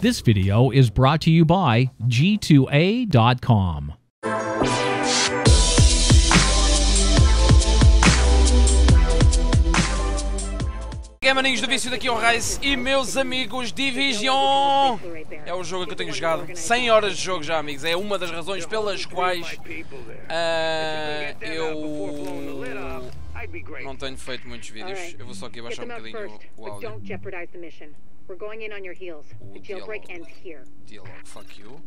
This video is brought to you by G2A.com. É maninhos do vício daqui ao Rice e meus amigos Division É o jogo que eu tenho jogado 100 horas de jogo já amigos É uma das razões pelas quais uh, Eu não tenho feito muitos vídeos Eu vou só aqui baixar um bocadinho o áudio O diálogo Diálogo, fuck you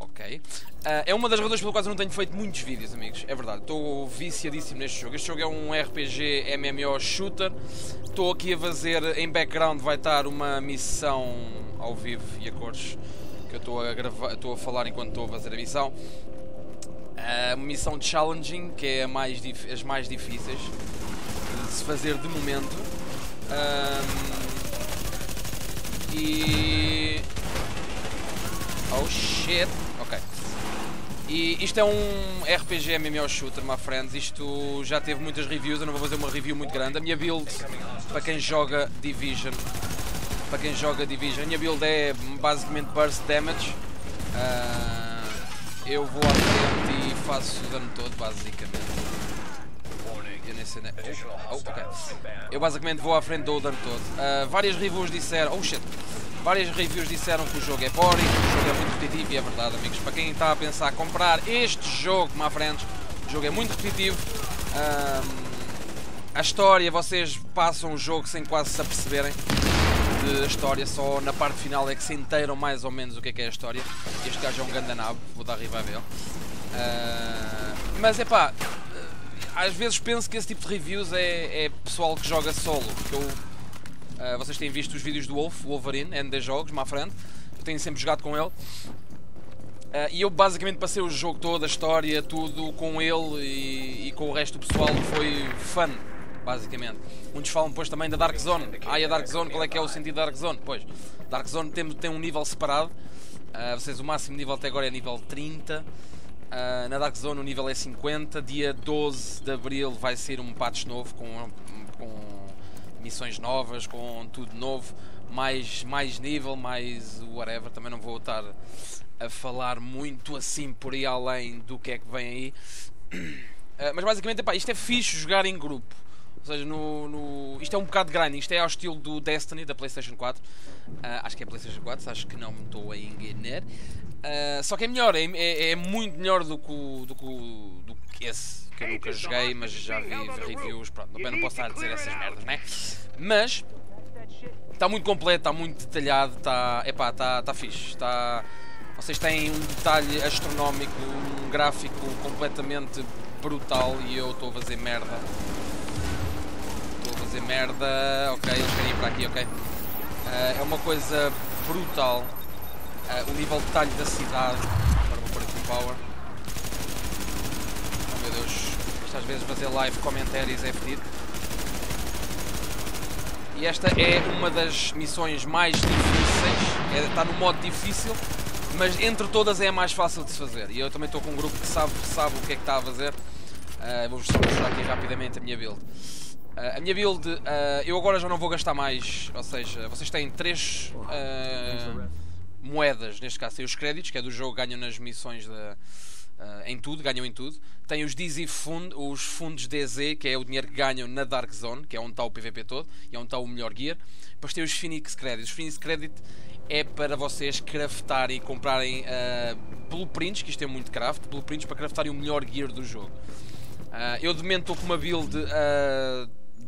Ok. Uh, é uma das razões pelas quais eu não tenho feito muitos vídeos, amigos. É verdade. Estou viciadíssimo neste jogo. Este jogo é um RPG MMO shooter. Estou aqui a fazer, em background vai estar uma missão ao vivo e a cores que eu estou a gravar, estou a falar enquanto estou a fazer a missão. Uma missão challenging, que é mais as mais difíceis de se fazer de momento. e. Oh shit! Ok. E isto é um RPG MMO Shooter, my friends. Isto já teve muitas reviews, eu não vou fazer uma review muito grande. A minha build, para quem joga Division, para quem joga Division, a minha build é basicamente Burst Damage. Uh, eu vou à frente faço o dano todo, basicamente. Eu nem sei, né? oh, oh. Eu basicamente vou à frente do dano todo. Uh, várias reviews disseram. Oh shit! Várias reviews disseram que o jogo é boring, que o jogo é muito repetitivo e é verdade, amigos. Para quem está a pensar comprar este jogo, má frente, o jogo é muito repetitivo. Um, a história, vocês passam o jogo sem quase se aperceberem de a história, só na parte final é que se inteiram mais ou menos o que é que é a história. Este gajo é um gandanabo, vou dar riva a ele. Uh, mas é pá, às vezes penso que esse tipo de reviews é, é pessoal que joga solo, porque eu Uh, vocês têm visto os vídeos do Wolf, Wolverine, ND Jogos, má frente. Eu tenho sempre jogado com ele. Uh, e eu basicamente passei o jogo todo, a história, tudo com ele e, e, com o resto do pessoal. Foi fun, basicamente. Muitos falam depois também da Dark Zone. Ah, e a Dark Zone, qual é que é o sentido da Dark Zone? Pois, Dark Zone tem, tem um nível separado. Uh, vocês, o máximo nível até agora é nível 30. Uh, na Dark Zone o nível é 50. Dia 12 de Abril vai ser um patch novo com, com missões novas, com tudo novo, mais, mais nível, mais whatever. Também não vou estar a falar muito assim por aí além do que é que vem aí. Uh, mas basicamente, epá, isto é fixe jogar em grupo. Ou seja, no, no, isto é um bocado de grinding, isto é ao estilo do Destiny da PlayStation 4. Uh, ah, acho que é PlayStation 4, acho que não me estou a enganar. Uh, só que é melhor, é, é, é, muito melhor do que, do que, do que esse que eu nunca joguei, mas já vi reviews. Pronto, não, não posso estar a dizer essas merdas, né? Mas está muito completo, está muito detalhado, está. Epá, está tá fixe. Está. Vocês têm um detalhe astronómico, um gráfico completamente brutal e eu estou a fazer merda. Fazer merda. Ok, eles querem ir para aqui, ok. Uh, é uma coisa brutal. Uh, o nível de detalhe da cidade. Agora vou pôr aqui o power. Isto às vezes fazer live comentários é fedido. E esta é uma das missões mais difíceis. É, está no modo difícil, mas entre todas é a mais fácil de se fazer. E eu também estou com um grupo que sabe, sabe o que é que está a fazer. Uh, Vou-vos mostrar aqui rapidamente a minha build. Uh, a minha build, uh, eu agora já não vou gastar mais, ou seja, vocês têm três uh, moedas, neste caso tem os créditos, que é do jogo, ganham nas missões da, em tudo, ganham em tudo. Tem os DZ Fund, os fundos DZ, que é o dinheiro que ganham na Dark Zone, que é onde está o PVP todo, e é onde está o melhor gear. Depois tem os Phoenix Credit. Os Phoenix Credit é para vocês craftarem e comprarem blueprints, que isto é muito craft, blueprints para craftarem o melhor gear do jogo. Eu de momento estou com uma build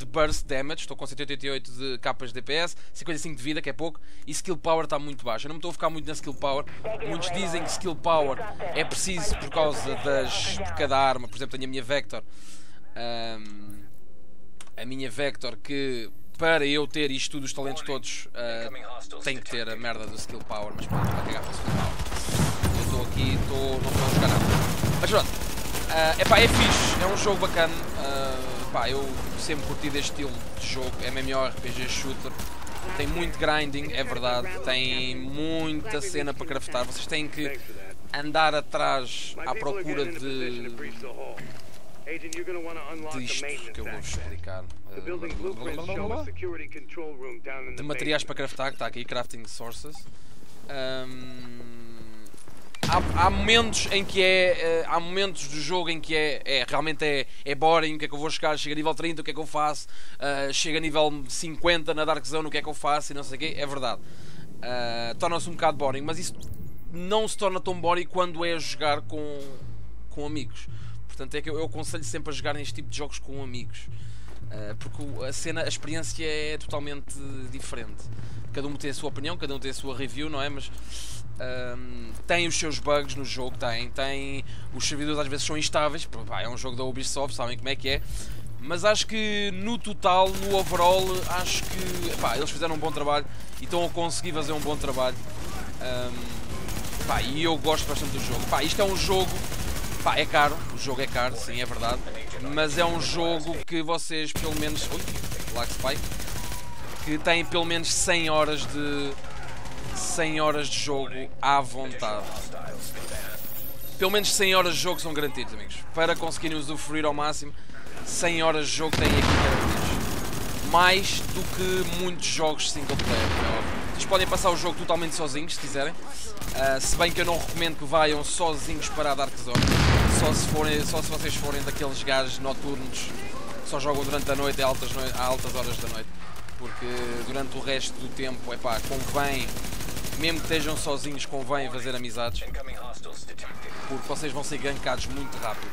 de burst damage, estou com 188 de capas de DPS, 55 de vida, que é pouco, e skill power está muito baixo. Eu não me estou a focar muito na skill power. Muitos dizem que skill power é preciso por causa das. por cada arma. Por exemplo, tenho a minha Vector. Um, a minha Vector que para eu ter isto tudo, os talentos todos, uh, tem que ter a merda do skill power, mas pronto, vai cagar para o skill power. Eu estou aqui, estou, não estou a jogar nada. Mas pronto, uh, epá, é fixe, é um jogo bacana. Uh, pá, eu sempre curti deste estilo de jogo, MMORPG shooter. Tem muito grinding, é verdade, tem muita cena para craftar. Vocês têm que andar atrás à procura de disto que eu vou explicar. In De materiais para craftar, que está aqui, crafting sources. Ahm, há, há momentos em que é. eh, há momentos do jogo em que é, é realmente é, é boring, o que é que eu vou chegar, chega a nível 30, o que é que eu faço, Ah, chega a nível 50 na Dark Zone, o que é que eu faço e não sei o quê, é verdade. Ah, Torna-se um bocado boring, mas isso não se torna tão boring quando é a jogar com, com amigos. Portanto, é que eu, eu aconselho sempre a jogar neste tipo de jogos com amigos. Uh, porque a cena, a experiência é totalmente diferente. Cada um tem a sua opinião, cada um tem a sua review, não é? Mas um, tem os seus bugs no jogo, tem, tem os servidores às vezes são instáveis, pá, é um jogo da Ubisoft, sabem como é que é. Mas acho que no total, no overall, acho que pá, eles fizeram um bom trabalho e estão a conseguir fazer um bom trabalho. Um, pá, e eu gosto bastante do jogo. Pá, isto é um jogo Pá, é caro, o jogo é caro, sim, é verdade. Mas é um jogo que vocês pelo menos. Ui, Lag Spike. Que tem pelo menos 100 horas de. 100 horas de jogo à vontade. Pelo menos 100 horas de jogo são garantidos, amigos. Para conseguirem usufruir ao máximo, 100 horas de jogo têm aqui garantidos. Mais do que muitos jogos single player. é. Vocês podem passar o jogo totalmente sozinhos, se quiserem. Uh, se bem que eu não recomendo que vayam sozinhos para a Dark Zone. Só se, forem, só se vocês forem daqueles gajos noturnos que só jogam durante a noite a altas, a altas horas da noite. Porque durante o resto do tempo, é pá, convém, mesmo que estejam sozinhos, convém fazer amizades. Porque vocês vão ser gankados muito rápido.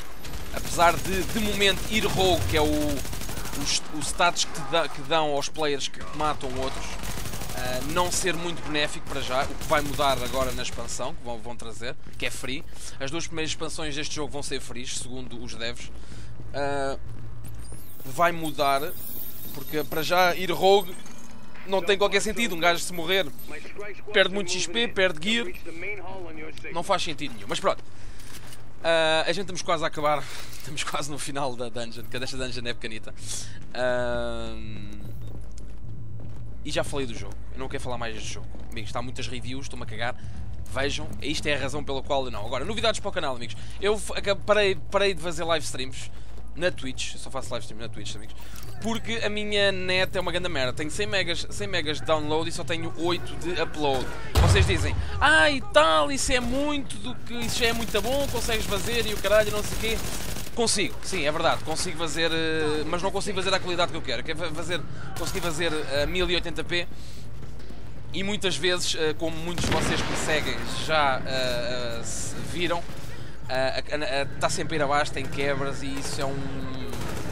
Apesar de, de momento, ir rogue, que é o, o, o status que, que dão aos players que matam outros, Uh, não ser muito benéfico para já, o que vai mudar agora na expansão que vão, vão trazer, que é free. As duas primeiras expansões deste jogo vão ser free, segundo os devs. Uh, vai mudar, porque para já ir rogue não tem qualquer sentido. Um gajo se morrer perde muito XP, perde gear, não faz sentido nenhum. Mas pronto, Uh, a gente estamos quase a acabar, estamos quase no final da dungeon, que esta dungeon é pequenita. Uh, e já falei do jogo. Eu não quero falar mais deste jogo. Amigos, está muitas reviews, estou-me a cagar. Vejam, isto é a razão pela qual eu não. Agora, novidades para o canal, amigos. Eu parei, parei de fazer live streams na Twitch. Eu só faço live stream na Twitch, amigos. Porque a minha net é uma grande merda. Tenho 100 megas, 100 megas de download e só tenho 8 de upload. Vocês dizem, ah e tal, isso é muito do que. Isso já é muito bom, consegues fazer e o caralho, não sei o quê. Consigo, sim, é verdade, consigo fazer, eh, mas não consigo fazer à qualidade que eu quero. Quero fa- fazer, conseguir fazer a 1080p e muitas vezes, eh, como muitos de vocês me seguem já eh, eh, viram, está sempre a ir abaixo, tem quebras e isso é um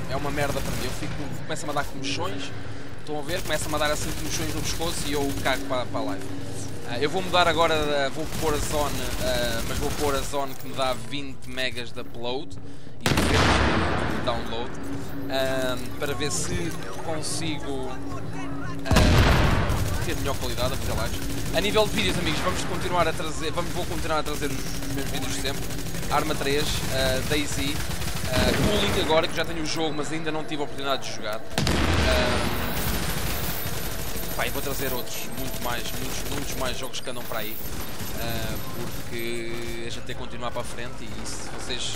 é uma merda para mim. Eu fico, começo a mandar comichões, estão a ver, começa a mandar assim comichões no pescoço e eu cago para, para a live. Ah, eu vou mudar agora, ah, vou pôr a zone, ah, mas vou pôr a zone que me dá 20 megas de upload e 200 de, download para ver se consigo ter melhor qualidade a fazer lives. A nível de vídeos, amigos, vamos continuar a trazer, vamos, vou continuar a trazer os, meus vídeos de sempre. Arma 3, ah, Daisy, ah, Cooling agora, que já tenho o jogo, mas ainda não tive a oportunidade de jogar. Ah, Pá, vou trazer outros, muito mais, muitos, muitos mais jogos que andam para aí. ah, porque a gente tem que continuar para a frente e se vocês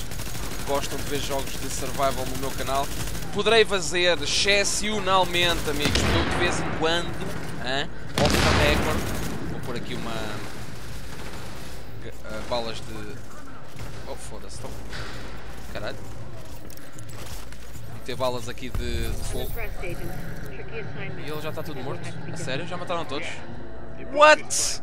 gostam de ver jogos de survival no meu canal, poderei fazer excepcionalmente, amigos, de vez em quando, hein, off the record, vou pôr aqui uma ah, balas de. Oh foda-se, então. Caralho. Balas aqui de, de fogo. E ele já está tudo morto? A sério? Já mataram todos? What?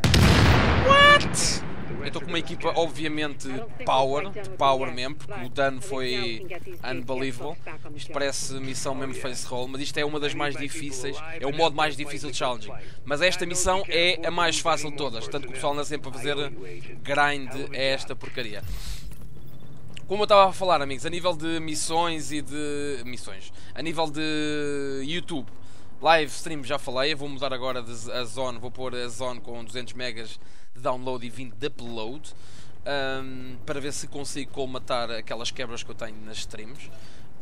What? Eu estou com uma equipa obviamente power, de power mesmo, porque o dano foi unbelievable. Isto parece missão mesmo face roll, mas isto é uma das mais difíceis, é o modo mais difícil de challenging. Mas esta missão é a mais fácil de todas, tanto que o pessoal anda sempre a fazer grind a esta porcaria. Como eu estava a falar, amigos, a nível de missões e de. missões. A nível de YouTube, live stream já falei. Eu vou mudar agora a zone. Vou pôr a zone com 200 megas de download e 20 de upload. ahm, para ver se consigo colmatar aquelas quebras que eu tenho nas streams.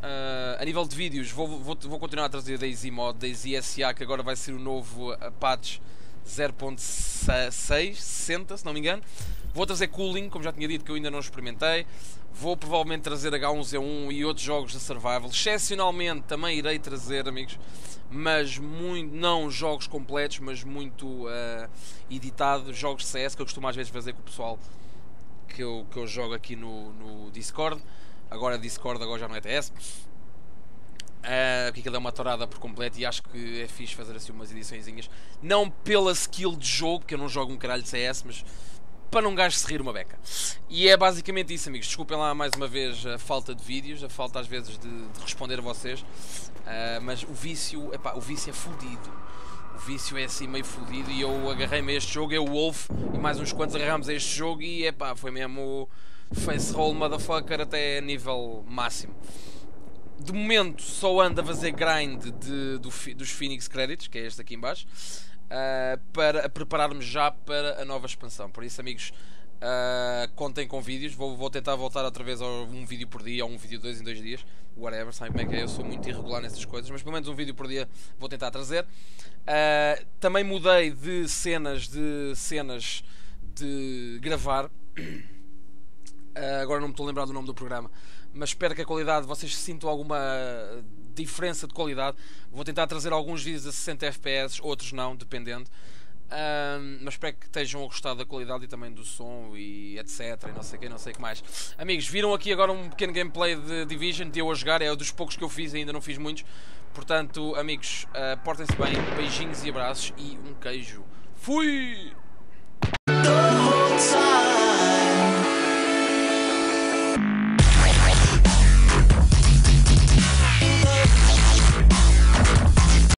Ah, a nível de vídeos, vou, vou, vou continuar a trazer Daisy Mod, Daisy SA, que agora vai ser o novo ah, patch 0.6, 60, se não me engano. Vou trazer Cooling, como já tinha dito que eu ainda não experimentei. Vou provavelmente trazer H1Z1 e outros jogos de survival. Excepcionalmente também irei trazer, amigos, mas muito, não jogos completos, mas muito uh, jogos de CS que eu costumo às vezes fazer com o pessoal que eu, que eu jogo aqui no, no Discord. Agora Discord agora já não é TS. Uh, porque aquilo é uma torada por completo e acho que é fixe fazer assim umas ediçõezinhas. Não pela skill de jogo, que eu não jogo um caralho de CS, mas para não gajo se rir uma beca. E é basicamente isso, amigos. Desculpem lá mais uma vez a falta de vídeos, a falta às vezes de, de responder a vocês. Uh, mas o vício, epá, o vício é fodido. O vício é assim meio fodido e eu agarrei-me a este jogo, eu, o Wolf e mais uns quantos agarramos a este jogo e epá, foi mesmo face roll motherfucker até nível máximo de momento só ando a fazer grind de, do, dos Phoenix Credits, que é este aqui embaixo, uh, para prepararmos já para a nova expansão. Por isso, amigos, uh, contem com vídeos. Vou, vou, tentar voltar outra vez a um vídeo por dia ou um vídeo dois em dois dias. Whatever, sabem como é que é? Eu sou muito irregular nessas coisas, mas pelo menos um vídeo por dia vou tentar trazer. Uh, também mudei de cenas de cenas de gravar. agora não me estou a lembrar do nome do programa mas espero que a qualidade, vocês sintam alguma diferença de qualidade. Vou tentar trazer alguns vídeos a 60 FPS, outros não, dependendo. Um, mas espero que estejam a gostar da qualidade e também do som e etc. E não sei o que, não sei que mais. Amigos, viram aqui agora um pequeno gameplay de Division de eu a jogar, é um dos poucos que eu fiz, ainda não fiz muitos. Portanto, amigos, uh, portem-se bem, beijinhos e abraços e um queijo. Fui!